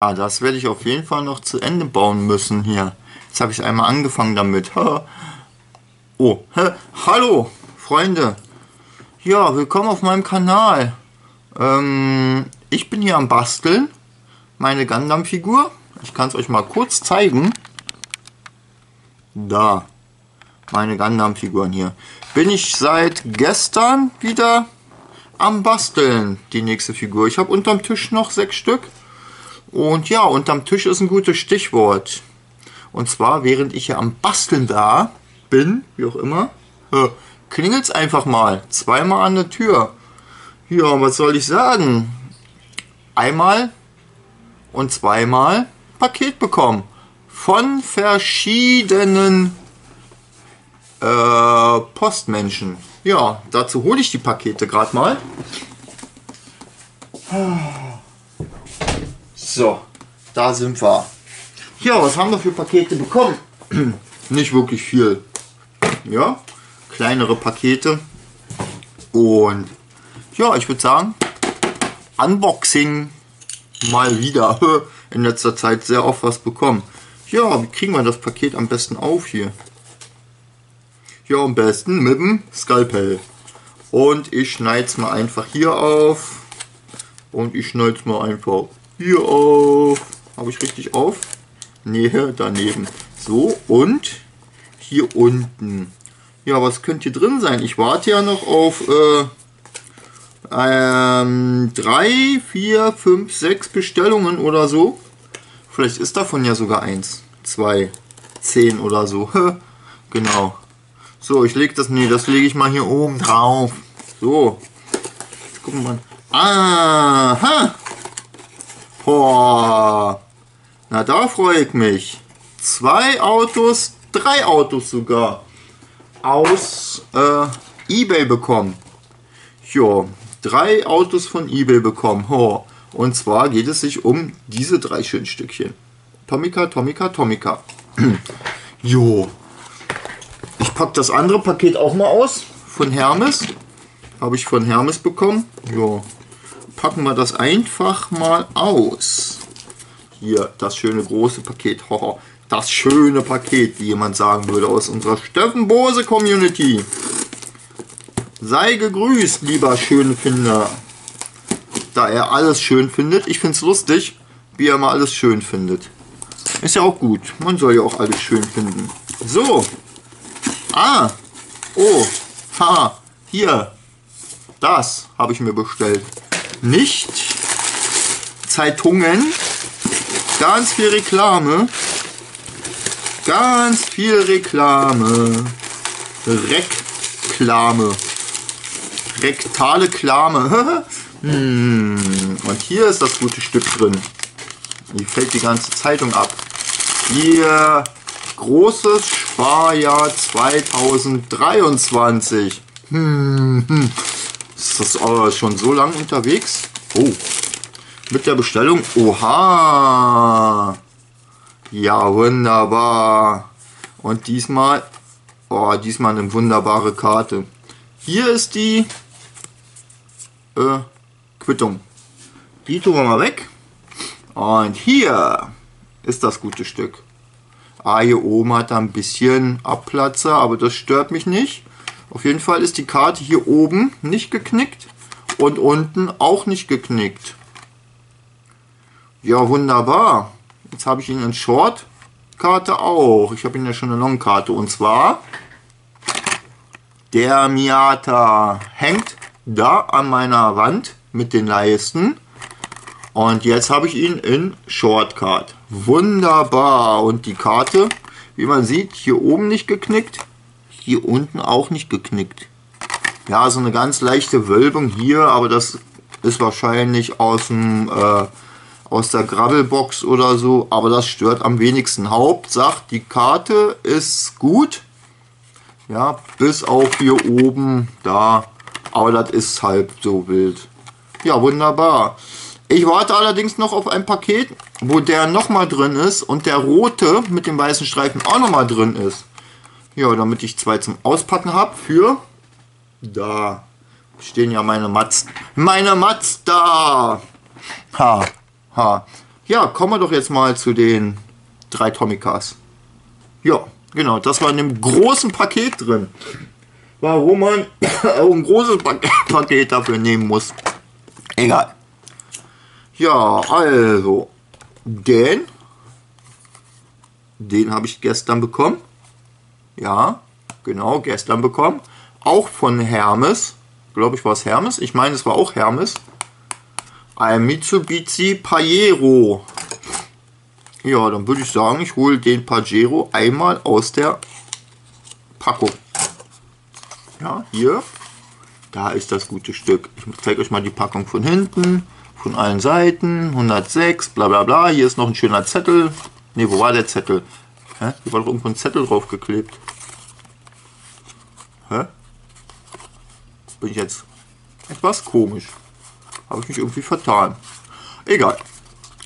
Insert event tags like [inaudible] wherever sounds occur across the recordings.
Ah, das werde ich auf jeden Fall noch zu Ende bauen müssen hier. Jetzt habe ich einmal angefangen damit. Oh, hallo, Freunde. Ja, willkommen auf meinem Kanal. Ähm, ich bin hier am Basteln. Meine Gundam-Figur. Ich kann es euch mal kurz zeigen. Da. Meine Gundam-Figuren hier. Bin ich seit gestern wieder am Basteln, die nächste Figur. Ich habe unterm Tisch noch sechs Stück. Und ja, unterm Tisch ist ein gutes Stichwort. Und zwar, während ich hier am Basteln da bin, wie auch immer, äh, klingelt es einfach mal. Zweimal an der Tür. Ja, was soll ich sagen? Einmal und zweimal Paket bekommen. Von verschiedenen äh, Postmenschen. Ja, dazu hole ich die Pakete gerade mal. So, da sind wir. Ja, was haben wir für Pakete bekommen? [clears throat] Nicht wirklich viel. Ja, kleinere Pakete. Und ja, ich würde sagen, Unboxing mal wieder. [laughs] In letzter Zeit sehr oft was bekommen. Ja, wie kriegen wir das Paket am besten auf hier? Ja, am besten mit dem Skalpell. Und ich schneide es mal einfach hier auf. Und ich schneide es mal einfach hier auf. Habe ich richtig auf? Nähe daneben. So, und hier unten. Ja, was könnte hier drin sein? Ich warte ja noch auf äh, ähm, 3, 4, 5, 6 Bestellungen oder so. Vielleicht ist davon ja sogar eins, zwei, zehn oder so. [laughs] genau. So, ich lege das, nee, das lege ich mal hier oben drauf. So. Jetzt gucken wir mal. Aha. Boah. Na, da freue ich mich. Zwei Autos, drei Autos sogar. Aus äh, Ebay bekommen. Jo, drei Autos von Ebay bekommen. Oh. Und zwar geht es sich um diese drei schönen Stückchen. Tomica, Tomica, Tomica. [clears throat] jo. Ich packe das andere Paket auch mal aus. Von Hermes. Habe ich von Hermes bekommen. Jo. Packen wir das einfach mal aus. Hier, das schöne große Paket. das schöne Paket, wie jemand sagen würde, aus unserer Steffen Bose Community. Sei gegrüßt, lieber Schönfinder. Da er alles schön findet. Ich finde es lustig, wie er mal alles schön findet. Ist ja auch gut. Man soll ja auch alles schön finden. So. Ah. Oh. Ha. Hier. Das habe ich mir bestellt. Nicht Zeitungen. Ganz viel Reklame. Ganz viel Reklame. Reklame rektale Klame. [laughs] hm. Und hier ist das gute Stück drin. Hier fällt die ganze Zeitung ab. Hier großes Sparjahr 2023. Hm, hm. Ist das aber schon so lange unterwegs? Oh, mit der Bestellung. Oha. Ja, wunderbar. Und diesmal, oh, diesmal eine wunderbare Karte. Hier ist die äh, Quittung. Die tun wir mal weg. Und hier ist das gute Stück. Ah, hier oben hat er ein bisschen Abplatzer, aber das stört mich nicht. Auf jeden Fall ist die Karte hier oben nicht geknickt und unten auch nicht geknickt. Ja, wunderbar. Jetzt habe ich ihn in Short-Karte auch. Ich habe ihn ja schon eine Long-Karte. Und zwar der Miata hängt da an meiner Wand mit den Leisten. Und jetzt habe ich ihn in Shortcut. Wunderbar. Und die Karte, wie man sieht, hier oben nicht geknickt. Hier unten auch nicht geknickt. Ja, so eine ganz leichte Wölbung hier, aber das ist wahrscheinlich aus dem äh, aus der Gravelbox oder so, aber das stört am wenigsten. Hauptsache, die Karte ist gut. Ja, bis auf hier oben da. Aber das ist halb so wild. Ja, wunderbar. Ich warte allerdings noch auf ein Paket, wo der nochmal drin ist und der rote mit dem weißen Streifen auch nochmal drin ist. Ja, damit ich zwei zum Auspacken habe für... Da stehen ja meine Mats. Meine Mats da! Ha, ha. Ja, kommen wir doch jetzt mal zu den drei Tomikas. Ja, genau, das war in dem großen Paket drin. Warum man [coughs] auch ein großes [coughs] Paket dafür nehmen muss. Egal. Ja, also, den, den habe ich gestern bekommen. Ja, genau, gestern bekommen. Auch von Hermes. Glaube ich, war es Hermes. Ich meine, es war auch Hermes. Ein Mitsubishi Pajero. Ja, dann würde ich sagen, ich hole den Pajero einmal aus der Packung. Ja, hier. Da ist das gute Stück. Ich zeige euch mal die Packung von hinten, von allen Seiten. 106, bla bla bla. Hier ist noch ein schöner Zettel. Ne, wo war der Zettel? Hä? Hier war doch irgendwo ein Zettel draufgeklebt. Hä? Bin ich jetzt etwas komisch. Habe ich mich irgendwie vertan. Egal.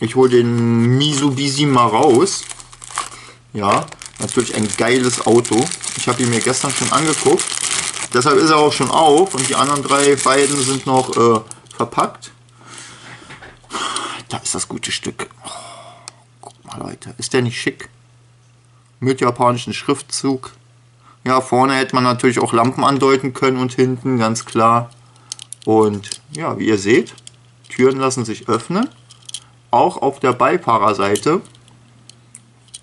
Ich hole den Mitsubishi mal raus. Ja, natürlich ein geiles Auto. Ich habe ihn mir gestern schon angeguckt. Deshalb ist er auch schon auf und die anderen drei beiden sind noch äh, verpackt. Da ist das gute Stück. Oh, guck mal Leute, ist der nicht schick? Mit japanischen Schriftzug. Ja, vorne hätte man natürlich auch Lampen andeuten können und hinten, ganz klar. Und ja, wie ihr seht, Türen lassen sich öffnen. Auch auf der Beifahrerseite.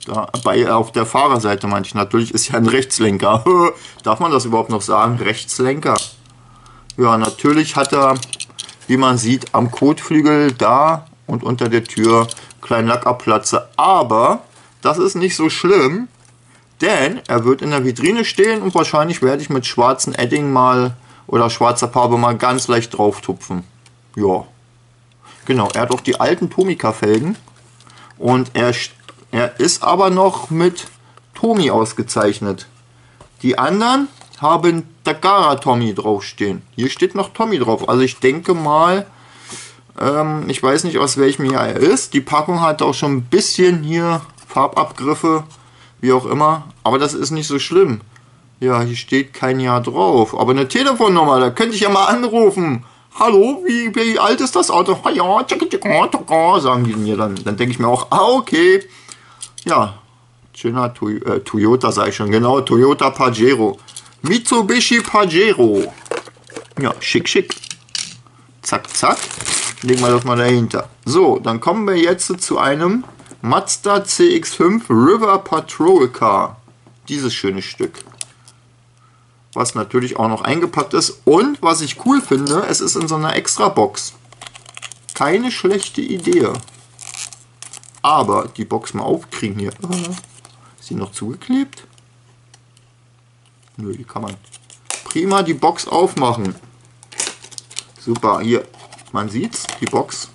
Da, bei, auf der Fahrerseite meine ich natürlich, ist ja ein Rechtslenker. [laughs] Darf man das überhaupt noch sagen? Rechtslenker. Ja, natürlich hat er, wie man sieht, am Kotflügel da und unter der Tür kleinen Lackabplatze. Aber das ist nicht so schlimm, denn er wird in der Vitrine stehen und wahrscheinlich werde ich mit schwarzen Edding mal oder schwarzer Farbe mal ganz leicht drauf tupfen. Ja. Genau, er hat auch die alten Tomica-Felgen und er, er ist aber noch mit Tomi ausgezeichnet. Die anderen haben Takara Tommy draufstehen. Hier steht noch Tommy drauf. Also ich denke mal, ähm, ich weiß nicht aus welchem Jahr er ist. Die Packung hat auch schon ein bisschen hier Farbabgriffe wie auch immer. Aber das ist nicht so schlimm. Ja, hier steht kein Jahr drauf. Aber eine Telefonnummer, da könnte ich ja mal anrufen. Hallo, wie, wie alt ist das Auto? Ja, sagen die mir dann. Dann denke ich mir auch, ah, okay. Ja, schöner to äh, Toyota, sage ich schon. Genau, Toyota Pajero. Mitsubishi Pajero. Ja, schick, schick. Zack, zack. Legen wir das mal dahinter. So, dann kommen wir jetzt zu einem Mazda CX-5 River Patrol Car. Dieses schöne Stück. Was natürlich auch noch eingepackt ist. Und was ich cool finde, es ist in so einer extra Box. Keine schlechte Idee. Aber die Box mal aufkriegen hier. Ist sie noch zugeklebt? Nö, die kann man prima die Box aufmachen. Super, hier, man sieht's, die Box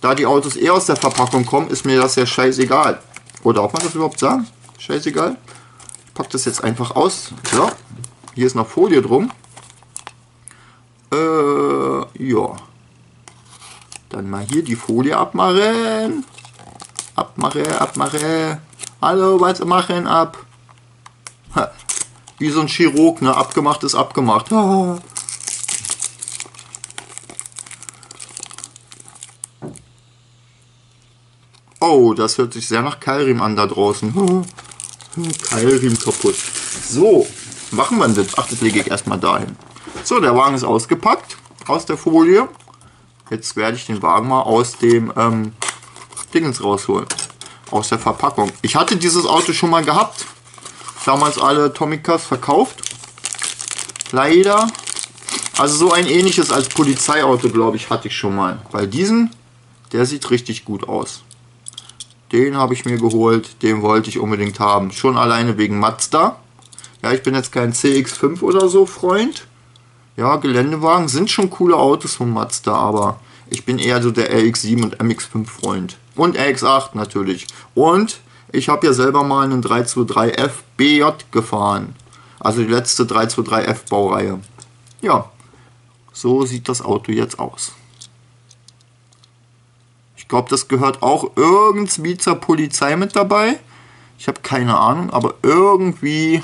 da die Autos eher aus der Verpackung kommen, ist mir das ja scheißegal. Oder darf man das überhaupt sagen? Scheißegal. Ich packe das jetzt einfach aus. So. Hier ist noch Folie drum. Äh, ja. Dann mal hier die Folie abmachen. Abmache, abmache. Hallo, was machen ab? Wie so ein Chirurg, ne? Abgemacht ist abgemacht. Oh, das hört sich sehr nach Keilriemen an da draußen. Keilriemen kaputt. So, machen wir das. Ach, das lege ich erstmal dahin. So, der Wagen ist ausgepackt aus der Folie. Jetzt werde ich den Wagen mal aus dem ähm, Dingens rausholen. Aus der Verpackung. Ich hatte dieses Auto schon mal gehabt. Damals alle Tomicas verkauft. Leider. Also so ein ähnliches als Polizeiauto, glaube ich, hatte ich schon mal. Weil diesen, der sieht richtig gut aus. Den habe ich mir geholt, den wollte ich unbedingt haben. Schon alleine wegen Mazda. Ja, ich bin jetzt kein CX5 oder so Freund. Ja, Geländewagen sind schon coole Autos von Mazda, aber ich bin eher so der RX7 und MX5 Freund. Und RX8 natürlich. Und ich habe ja selber mal einen 323F BJ gefahren. Also die letzte 323F Baureihe. Ja, so sieht das Auto jetzt aus glaube, das gehört auch irgendwie zur Polizei mit dabei. Ich habe keine Ahnung, aber irgendwie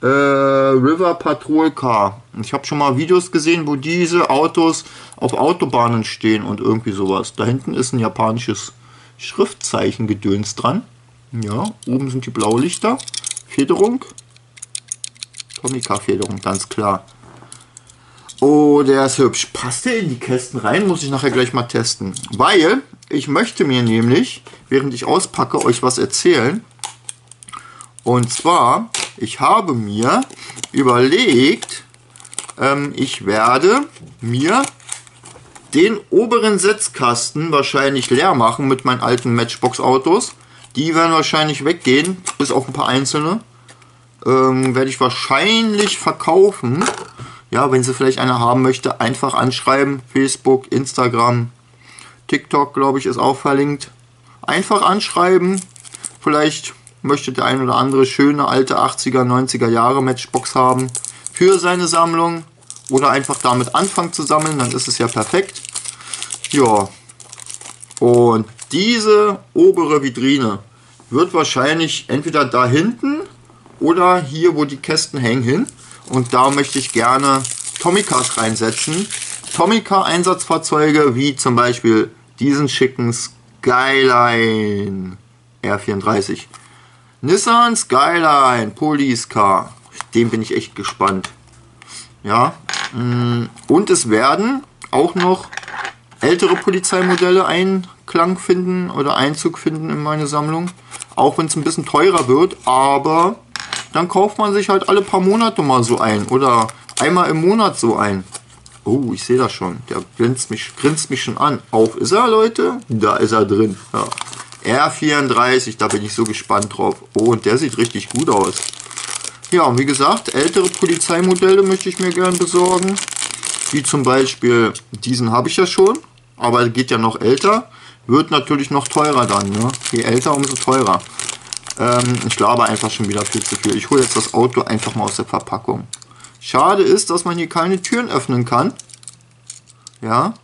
äh, River Patrol Car. Ich habe schon mal Videos gesehen, wo diese Autos auf Autobahnen stehen und irgendwie sowas. Da hinten ist ein japanisches Schriftzeichen gedöns dran. Ja, oben sind die Blaulichter. Federung. Tomica-Federung, ganz klar. Oh, der ist hübsch. Passt der in die Kästen rein? Muss ich nachher gleich mal testen. Weil ich möchte mir nämlich, während ich auspacke, euch was erzählen. Und zwar, ich habe mir überlegt, ähm, ich werde mir den oberen Setzkasten wahrscheinlich leer machen mit meinen alten Matchbox-Autos. Die werden wahrscheinlich weggehen, bis auf ein paar einzelne. Ähm, werde ich wahrscheinlich verkaufen. Ja, wenn sie vielleicht einer haben möchte, einfach anschreiben. Facebook, Instagram, TikTok, glaube ich, ist auch verlinkt. Einfach anschreiben. Vielleicht möchte der ein oder andere schöne alte 80er, 90er Jahre Matchbox haben für seine Sammlung oder einfach damit anfangen zu sammeln, dann ist es ja perfekt. Ja, und diese obere Vitrine wird wahrscheinlich entweder da hinten oder hier, wo die Kästen hängen, hin. Und da möchte ich gerne Tomikas reinsetzen. Tomica Einsatzfahrzeuge wie zum Beispiel diesen schicken Skyline R34. Nissan Skyline Police Car. Dem bin ich echt gespannt. Ja. Mm, und es werden auch noch ältere Polizeimodelle Einklang finden oder Einzug finden in meine Sammlung. Auch wenn es ein bisschen teurer wird, aber dann kauft man sich halt alle paar Monate mal so ein oder einmal im Monat so ein. Oh, ich sehe das schon. Der grinst mich, grinst mich schon an. Auf ist er, Leute. Da ist er drin. Ja. R34, da bin ich so gespannt drauf. Oh, und der sieht richtig gut aus. Ja, und wie gesagt, ältere Polizeimodelle möchte ich mir gern besorgen. Wie zum Beispiel, diesen habe ich ja schon, aber geht ja noch älter. Wird natürlich noch teurer dann. Ne? Je älter, umso teurer. Ähm, ich glaube einfach schon wieder viel zu viel. Ich hole jetzt das Auto einfach mal aus der Verpackung. Schade ist, dass man hier keine Türen öffnen kann. Ja,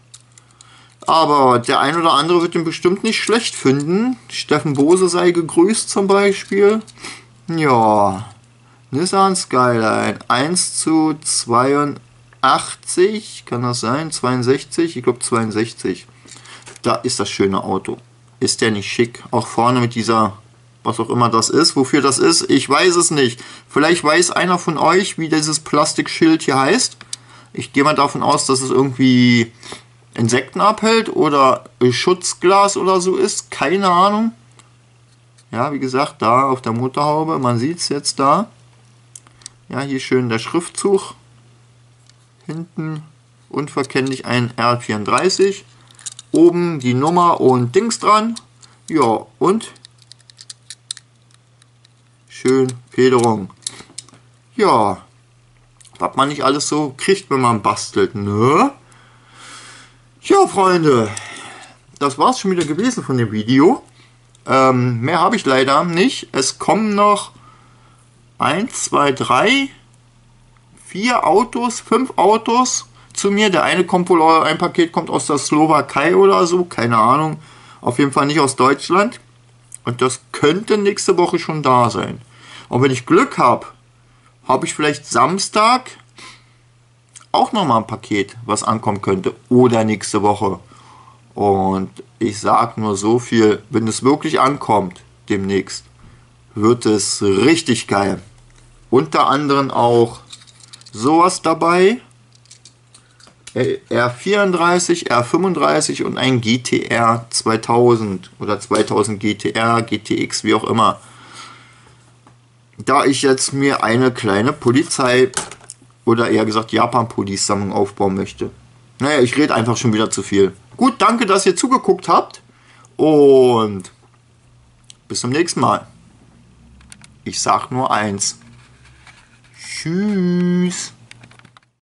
aber der ein oder andere wird ihn bestimmt nicht schlecht finden. Steffen Bose sei gegrüßt zum Beispiel. Ja. Nissan Skyline 1 zu 82. Kann das sein? 62? Ich glaube 62. Da ist das schöne Auto. Ist der nicht schick? Auch vorne mit dieser, was auch immer das ist. Wofür das ist, ich weiß es nicht. Vielleicht weiß einer von euch, wie dieses Plastikschild hier heißt. Ich gehe mal davon aus, dass es irgendwie Insekten abhält oder Schutzglas oder so ist. Keine Ahnung. Ja, wie gesagt, da auf der Motorhaube, man sieht es jetzt da. Ja, hier schön der Schriftzug. Hinten unverkennlich ein R34. Oben die Nummer und Dings dran. Ja, und schön Federung. Ja, was man nicht alles so kriegt, wenn man bastelt, ne? Ja, Freunde, das war's schon wieder gewesen von dem Video. Ähm, mehr habe ich leider nicht. Es kommen noch 1, 2, 3, 4 Autos, 5 Autos zu mir. Der eine kommt wohl, ein Paket kommt aus der Slowakei oder so, keine Ahnung. Auf jeden Fall nicht aus Deutschland. Und das könnte nächste Woche schon da sein. Und wenn ich Glück habe, habe ich vielleicht Samstag auch nochmal ein Paket, was ankommen könnte. Oder nächste Woche. Und ich sage nur so viel, wenn es wirklich ankommt, demnächst, wird es richtig geil. Unter anderem auch sowas dabei. R34, R35 und ein GTR 2000 oder 2000 GTR, GTX, wie auch immer. Da ich jetzt mir eine kleine Polizei oder eher gesagt Japan-Police-Sammlung aufbauen möchte. Naja, ich rede einfach schon wieder zu viel. Gut, danke, dass ihr zugeguckt habt und bis zum nächsten Mal. Ich sag nur eins. Tschüss.